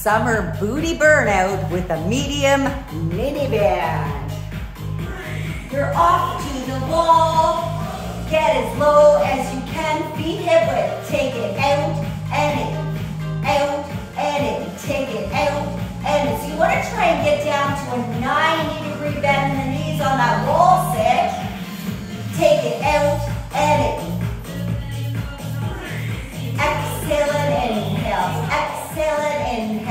summer booty burnout with a medium mini band. You're off to the wall. Get as low as you can, feet hip width. Take it out and in, out and in. Take it out and in. So you want to try and get down to a 90 degree bend in the knees on that wall sit. Take it out and in.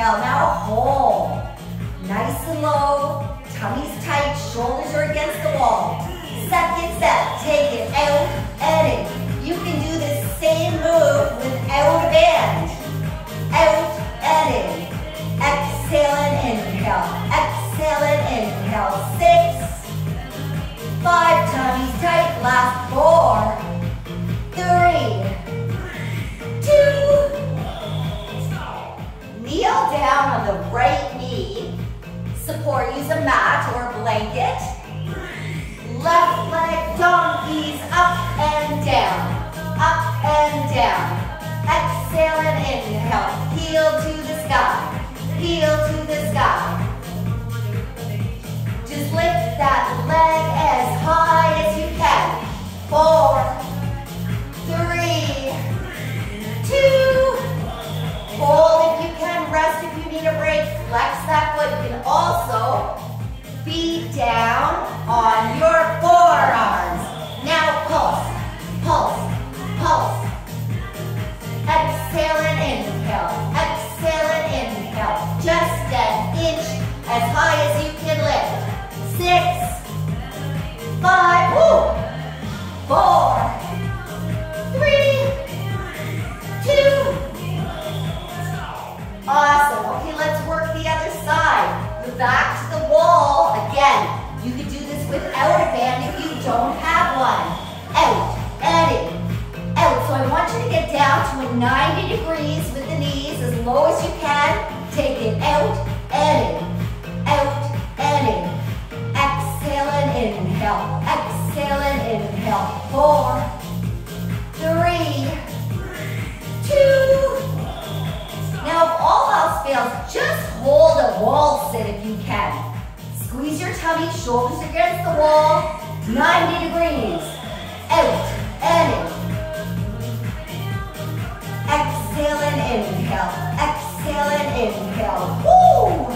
Inhale. Now hold. Nice and low. Tummy's tight. Shoulders are against the wall. Second step. Take it out in. You can do the same move without a band. Out in. Exhale and inhale. Exhale and inhale. Six. Five. Tummy's tight. Last four. The right knee. Support, use a mat or a blanket. Left leg donkeys up and down, up and down. Exhale and inhale, heel to Flex that foot. You can also be down on your forearms. Now pulse, pulse, pulse. Exhale and inhale, exhale and inhale. Just an inch as high as you can lift. Six, five, woo, back to the wall. Again, you can do this without a band if you don't have one. Out and in. Out. So I want you to get down to a 90 degrees with the knees as low as you can. Take it out and in. Out and in. Exhale and inhale. Exhale and inhale. Four, three, two. Now, if all else fails, just wall sit if you can. Squeeze your tummy, shoulders against the wall, 90 degrees. Out and in. Exhale and inhale. Exhale and inhale. Woo!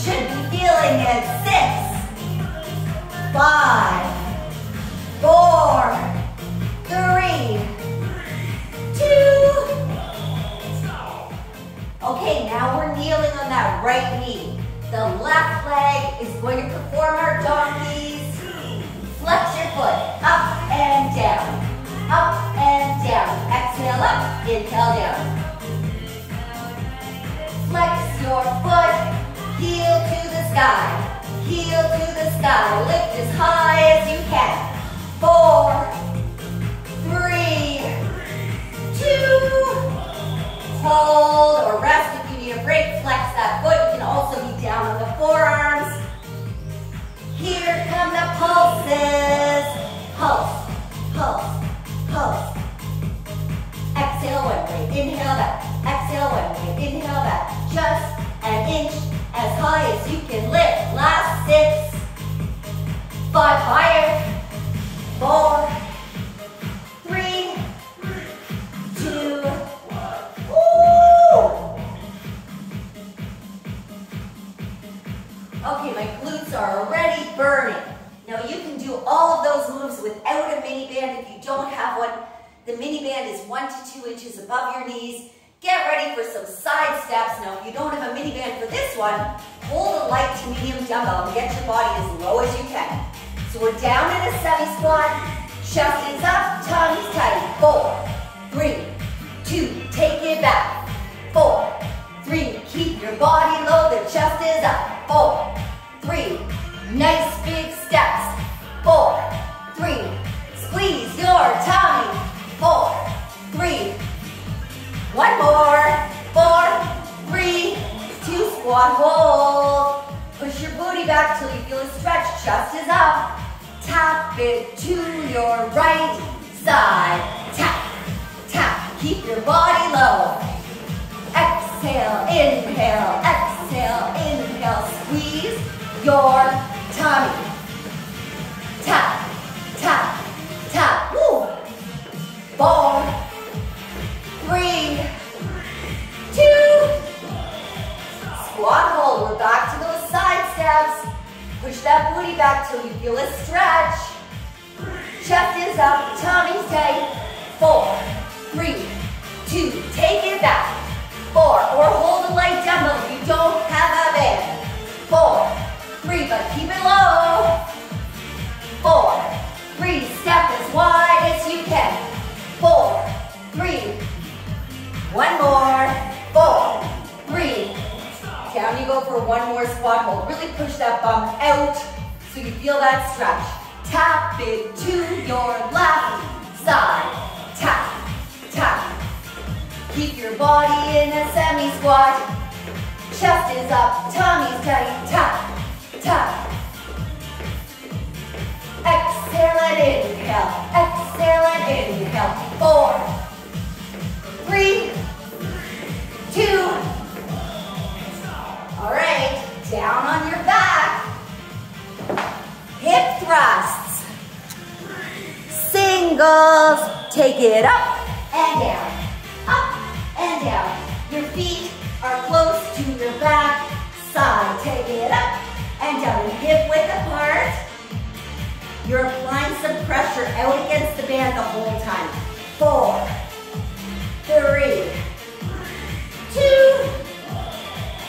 Should be feeling it. Six, five, four, that right knee. The left leg is going to perform our donkeys. Flex your foot, up and down, up and down. Exhale up, inhale down. Flex your foot, heel to the sky, heel to the sky. Lift as high as you can. Four, five higher, four, three, two, Woo! Okay, my glutes are already burning. Now you can do all of those moves without a mini band if you don't have one. The mini band is one to two inches above your knees. Get ready for some side steps. Now if you don't have a mini band for this one, hold a light to medium dumbbell and get your body as low as you can. So we're down in a semi-squat. Chest is up, tummy's tight. Four, three, two, take it back. Four, three, keep your body low, the chest is up. Four, three, nice big steps. Four, three, squeeze your tummy. It to your right side. Tap, tap, keep your body low. Exhale. Inhale, exhale, inhale. Squeeze your tummy. That bum out so you feel that stretch. Tap it to your left side. Tap, tap. Keep your body in a semi-squat. Chest is up, tummy's tight. Tap, tap. Exhale and inhale. Exhale and inhale. Four, three, two. All right, down on your back. Hip thrusts. Singles. Take it up and down. Up and down. Your feet are close to your back side. Take it up and down. Hip width apart. You're applying some pressure out against the band the whole time. Four, three, two,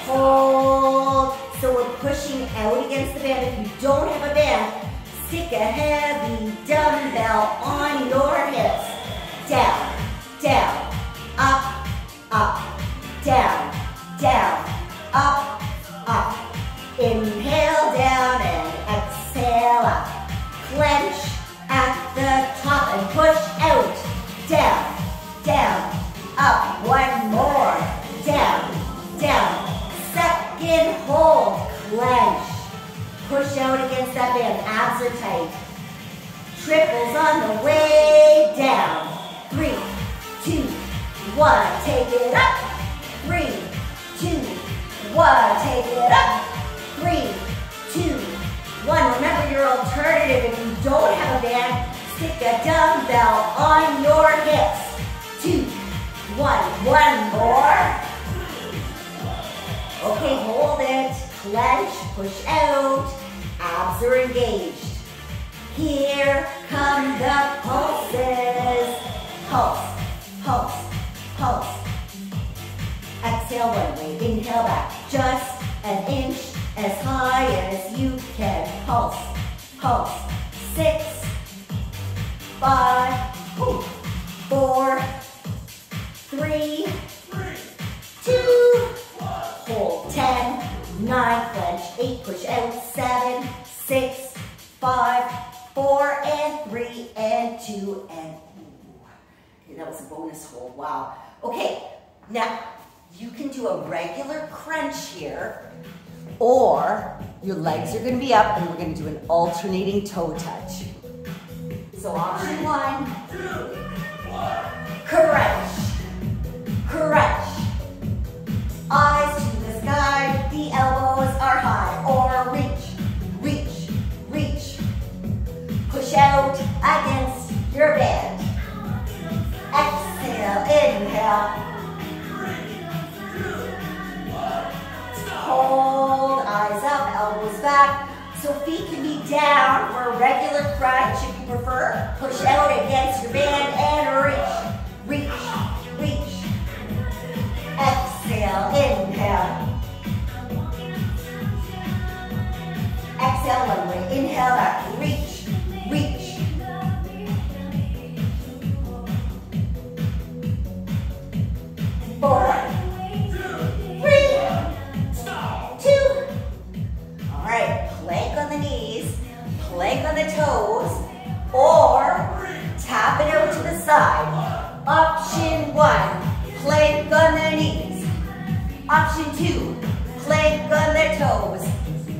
hold. So we're pushing out against the band. If you don't have a band, stick a heavy dumbbell on your hips. Down, down, up, up, down, down, hold. Push out against that band. Abs are tight. Triples on the way down. Three, two, one. Take it up. Three, two, one. Take it up. Three, two, one. Remember your alternative. If you don't have a band, stick a dumbbell on Clench, push out. Abs are engaged. Here come the pulses. Pulse, pulse, pulse. Exhale one way, inhale back. Just an inch as high as you can. Pulse, pulse. Six, five, four, three, Eight, push out. Seven, six, five, four, and three, and two, and. Okay, that was a bonus hold. Wow. Okay, now you can do a regular crunch here, or your legs are going to be up, and we're going to do an alternating toe touch. So option one, crunch, crunch. Eyes Push out against your band. Exhale, inhale. Hold, eyes up, elbows back. So feet can be down for a regular crunch if you prefer. Push out against your band and reach, reach, reach. Exhale, inhale. Exhale one way, inhale back,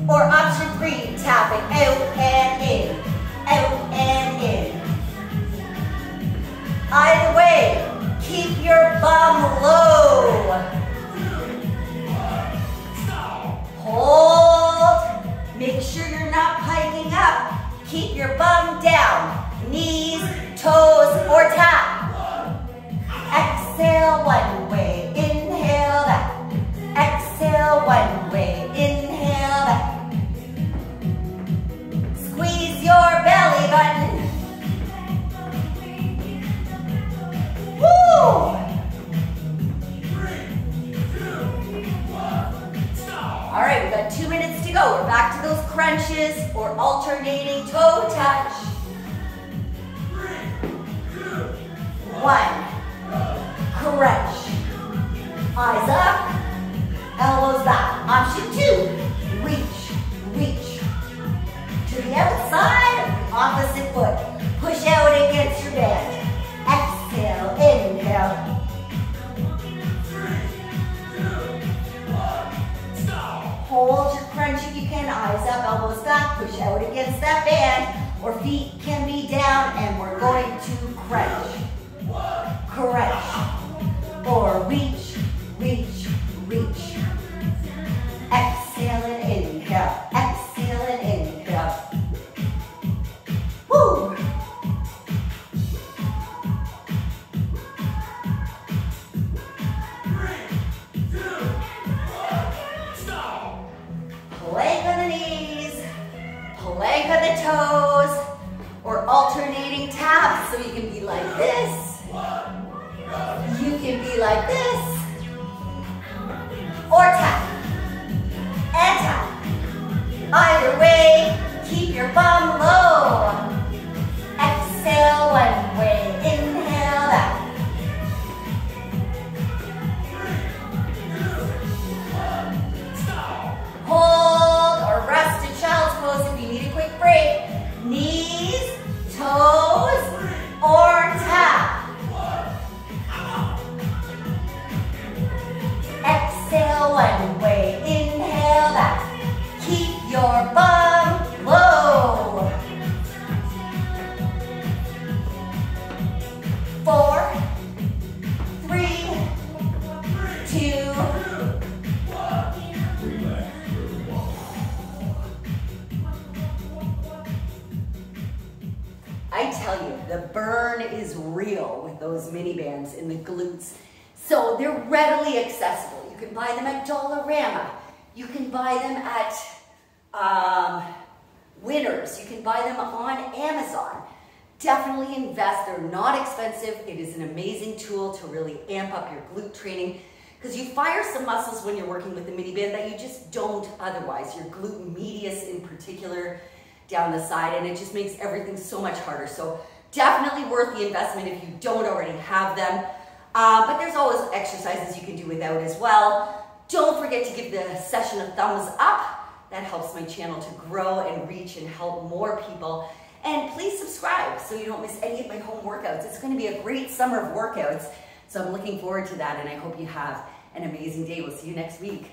Or option three, tapping out and in, out and in. Either way, keep your bum low. Hold. Make sure you're not piking up. Keep your bum back. Push out against that band. Or feet can be down and we're going to crunch. Crunch. Or reach, on the toes, or alternating taps. So you can be like this. You can be like this. Or tap. And tap. Either way, keep your bum low. They're readily accessible. You can buy them at Dollarama. You can buy them at um, Winners. You can buy them on Amazon. Definitely invest. They're not expensive. It is an amazing tool to really amp up your glute training because you fire some muscles when you're working with the mini band that you just don't otherwise. Your glute medius in particular down the side and it just makes everything so much harder. So definitely worth the investment if you don't already have them. Uh, but there's always exercises you can do without as well. Don't forget to give the session a thumbs up. That helps my channel to grow and reach and help more people. And please subscribe so you don't miss any of my home workouts. It's gonna be a great summer of workouts. So I'm looking forward to that and I hope you have an amazing day. We'll see you next week.